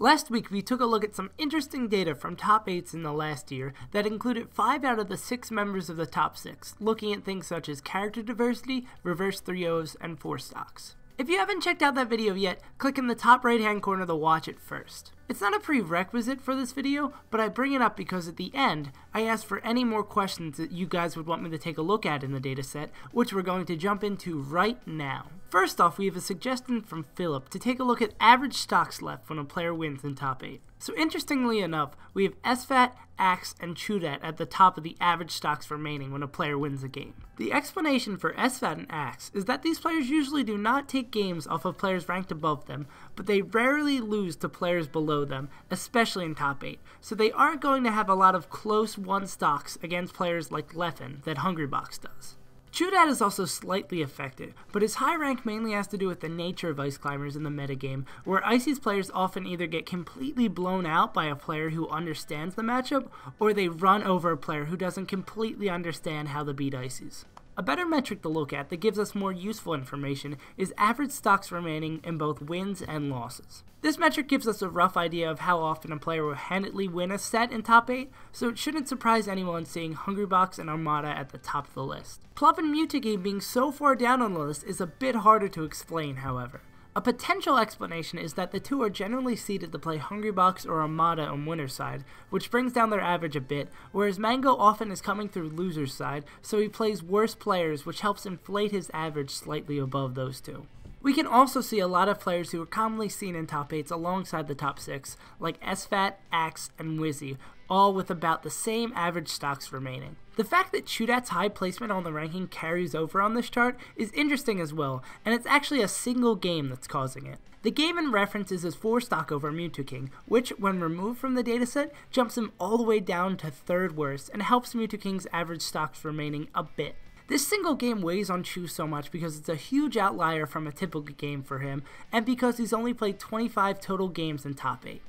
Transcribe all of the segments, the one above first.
Last week, we took a look at some interesting data from top 8s in the last year that included 5 out of the 6 members of the top 6, looking at things such as character diversity, reverse 3Os, and 4 stocks. If you haven't checked out that video yet, click in the top right hand corner to watch it first. It's not a prerequisite for this video, but I bring it up because at the end, I asked for any more questions that you guys would want me to take a look at in the dataset, which we're going to jump into right now. First off, we have a suggestion from Philip to take a look at average stocks left when a player wins in top 8. So interestingly enough, we have SFAT, Axe, and Chudat at the top of the average stocks remaining when a player wins a game. The explanation for SFAT and Axe is that these players usually do not take games off of players ranked above them, but they rarely lose to players below them, especially in top 8, so they aren't going to have a lot of close one stocks against players like Leffen that Hungrybox does. Chudat is also slightly affected, but his high rank mainly has to do with the nature of Ice Climbers in the metagame, where Icies players often either get completely blown out by a player who understands the matchup, or they run over a player who doesn't completely understand how to beat Icies. A better metric to look at that gives us more useful information is average stocks remaining in both wins and losses. This metric gives us a rough idea of how often a player will handedly win a set in top 8, so it shouldn't surprise anyone seeing Hungrybox and Armada at the top of the list. Plup and Mew2King being so far down on the list is a bit harder to explain, however. A potential explanation is that the two are generally seeded to play Hungrybox or Armada on winner's side, which brings down their average a bit, whereas Mango often is coming through loser's side, so he plays worse players, which helps inflate his average slightly above those two. We can also see a lot of players who are commonly seen in top 8s alongside the top 6, like SFAT, Axe, and Wizzy, all with about the same average stocks remaining. The fact that Chudat's high placement on the ranking carries over on this chart is interesting as well, and it's actually a single game that's causing it. The game in reference is his 4 stock over Mew2King, which, when removed from the dataset, jumps him all the way down to third worst and helps Mew2King's average stocks remaining a bit. This single game weighs on Chu so much because it's a huge outlier from a typical game for him, and because he's only played 25 total games in top 8.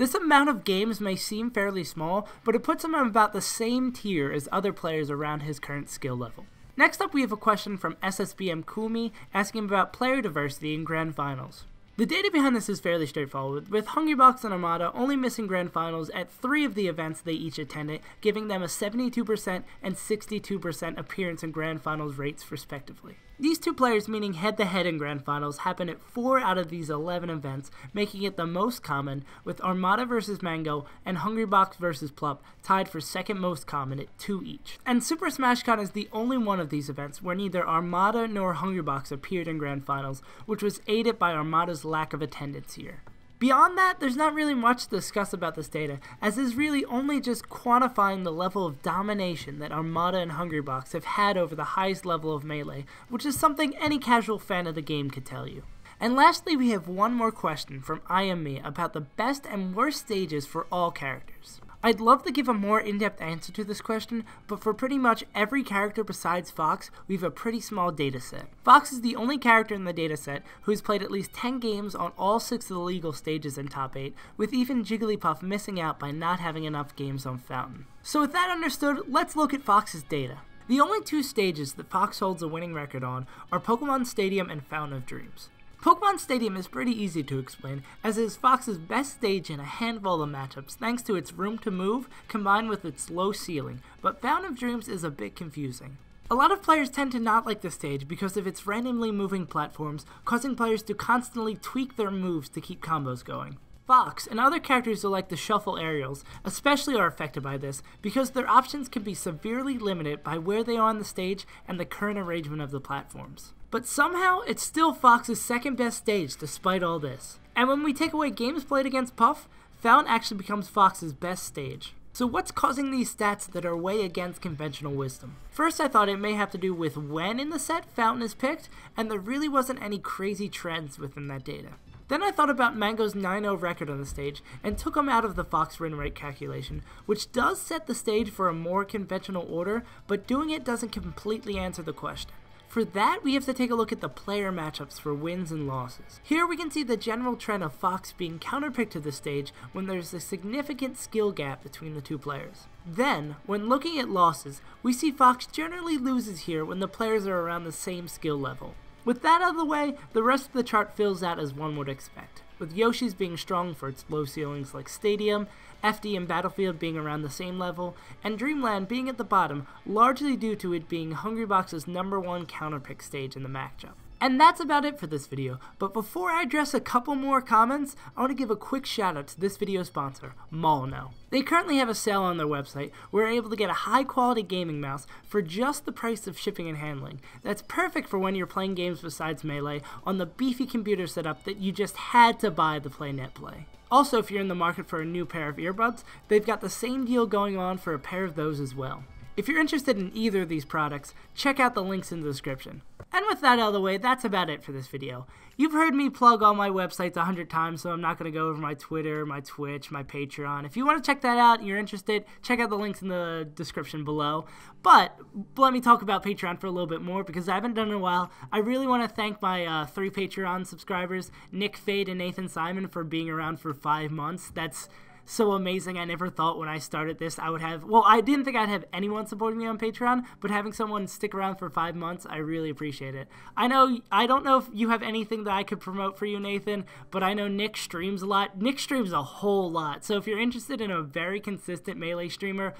This amount of games may seem fairly small, but it puts him on about the same tier as other players around his current skill level. Next up we have a question from SSBM Kumi asking about player diversity in Grand Finals. The data behind this is fairly straightforward, with Hungrybox and Armada only missing grand finals at three of the events they each attended, giving them a 72% and 62% appearance in grand finals rates respectively. These two players meaning head-to-head in grand finals happen at 4 out of these 11 events, making it the most common, with Armada vs Mango and Hungrybox vs Plup tied for second most common at 2 each. And Super Smash Con is the only one of these events where neither Armada nor Hungrybox appeared in grand finals, which was aided by Armada's lack of attendance here. Beyond that, there's not really much to discuss about this data, as it's really only just quantifying the level of domination that Armada and Hungrybox have had over the highest level of Melee, which is something any casual fan of the game could tell you. And lastly, we have one more question from I Am Me about the best and worst stages for all characters. I'd love to give a more in-depth answer to this question, but for pretty much every character besides Fox, we have a pretty small dataset. Fox is the only character in the dataset who has played at least 10 games on all 6 of the legal stages in top 8, with even Jigglypuff missing out by not having enough games on Fountain. So with that understood, let's look at Fox's data. The only two stages that Fox holds a winning record on are Pokemon Stadium and Fountain of Dreams. Pokemon Stadium is pretty easy to explain, as it is Fox's best stage in a handful of matchups thanks to its room to move combined with its low ceiling, but Fountain of Dreams is a bit confusing. A lot of players tend to not like this stage because of its randomly moving platforms, causing players to constantly tweak their moves to keep combos going. Fox and other characters who like the shuffle aerials especially are affected by this because their options can be severely limited by where they are on the stage and the current arrangement of the platforms. But somehow, it's still Fox's second best stage despite all this. And when we take away games played against Puff, Fountain actually becomes Fox's best stage. So what's causing these stats that are way against conventional wisdom? First I thought it may have to do with when in the set Fountain is picked, and there really wasn't any crazy trends within that data. Then I thought about Mango's 9-0 record on the stage, and took him out of the Fox win rate calculation, which does set the stage for a more conventional order, but doing it doesn't completely answer the question. For that, we have to take a look at the player matchups for wins and losses. Here we can see the general trend of Fox being counterpicked to the stage when there's a significant skill gap between the two players. Then, when looking at losses, we see Fox generally loses here when the players are around the same skill level. With that out of the way, the rest of the chart fills out as one would expect. with Yoshi's being strong for its low ceilings like Stadium, FD and Battlefield being around the same level, and Dreamland being at the bottom, largely due to it being Hungrybox's number one counterpick stage in the matchup. And that's about it for this video, but before I address a couple more comments, I want to give a quick shout out to this video sponsor, Molyneux. They currently have a sale on their website where you're able to get a high quality gaming mouse for just the price of shipping and handling. That's perfect for when you're playing games besides Melee on the beefy computer setup that you just had to buy to play NetPlay. Also, if you're in the market for a new pair of earbuds, they've got the same deal going on for a pair of those as well. If you're interested in either of these products, check out the links in the description. And with that out of the way, that's about it for this video. You've heard me plug all my websites a hundred times, so I'm not going to go over my Twitter, my Twitch, my Patreon. If you want to check that out and you're interested, check out the links in the description below. But let me talk about Patreon for a little bit more because I haven't done it in a while. I really want to thank my uh, three Patreon subscribers, Nick Fade and Nathan Simon, for being around for five months. That's so amazing. I never thought when I started this I would have. Well, I didn't think I'd have anyone supporting me on Patreon, but having someone stick around for five months, I really appreciate it. I know I don't know if you have anything that I could promote for you, Nathan, but I know Nick streams a lot. Nick streams a whole lot. So if you're interested in a very consistent melee streamer,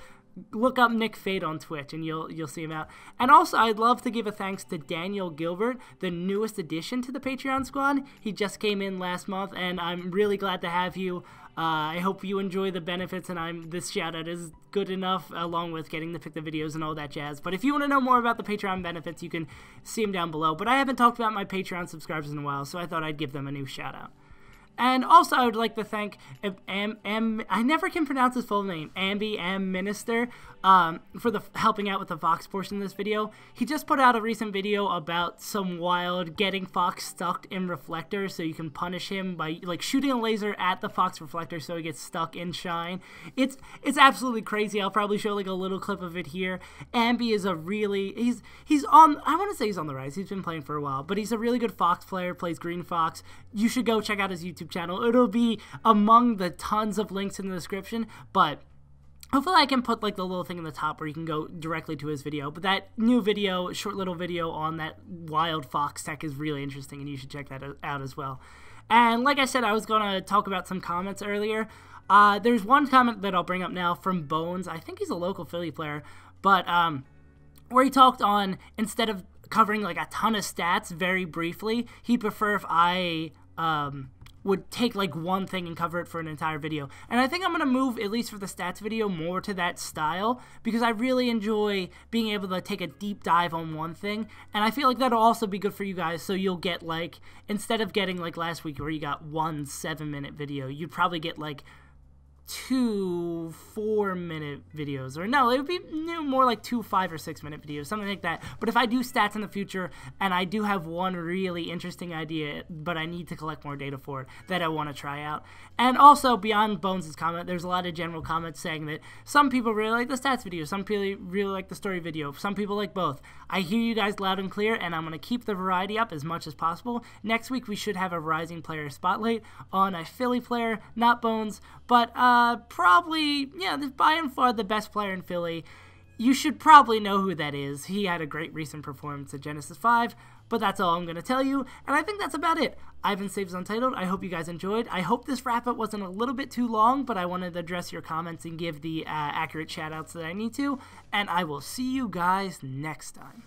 look up Nick Fade on Twitch and you'll you'll see him out. And also, I'd love to give a thanks to Daniel Gilbert, the newest addition to the Patreon squad. He just came in last month, and I'm really glad to have you. Uh, I hope you enjoy the benefits, and I'm this shout out is good enough, along with getting to pick the videos and all that jazz. But if you want to know more about the Patreon benefits, you can see them down below. But I haven't talked about my Patreon subscribers in a while, so I thought I'd give them a new shout out. And also, I would like to thank Am, I never can pronounce his full name, Ambi Am Minister, um, for the helping out with the Fox portion of this video. He just put out a recent video about some wild getting Fox stuck in reflector, so you can punish him by like shooting a laser at the Fox reflector, so he gets stuck in shine. It's it's absolutely crazy. I'll probably show like a little clip of it here. Ambi is a really he's he's on. I want to say he's on the rise. He's been playing for a while, but he's a really good Fox player. Plays Green Fox. You should go check out his YouTube channel. It'll be among the tons of links in the description, but Hopefully I can put like the little thing in the top where you can go directly to his video. But that new video, short little video on that wild fox tech is really interesting and you should check that out as well. And like I said, I was going to talk about some comments earlier. Uh, there's one comment that I'll bring up now from Bones. I think he's a local Philly player, but um, where he talked on instead of covering like a ton of stats very briefly, he'd prefer if I um, would take like one thing and cover it for an entire video. And I think I'm going to move, at least for the stats video, more to that style because I really enjoy being able to take a deep dive on one thing. And I feel like that'll also be good for you guys. So you'll get like, instead of getting like last week where you got one seven minute video, you'd probably get like two four minute videos or no it would be more like two five or six minute videos something like that. But if i do stats in the future and i do have one really interesting idea but i need to collect more data for it that i want to try out. And also beyond bones's comment there's a lot of general comments saying that some people really like the stats video some people really like the story video some people like both. I hear you guys loud and clear and i'm going to keep the variety up as much as possible. Next week we should have a rising player spotlight on a philly player not bones but uh uh, probably, yeah, by and far the best player in Philly. You should probably know who that is. He had a great recent performance at Genesis 5, but that's all I'm going to tell you, and I think that's about it. Ivan SaveAsUntitled, I hope you guys enjoyed. I hope this wrap up wasn't a little bit too long, but I wanted to address your comments and give the uh, accurate shout outs that I need to, and I will see you guys next time.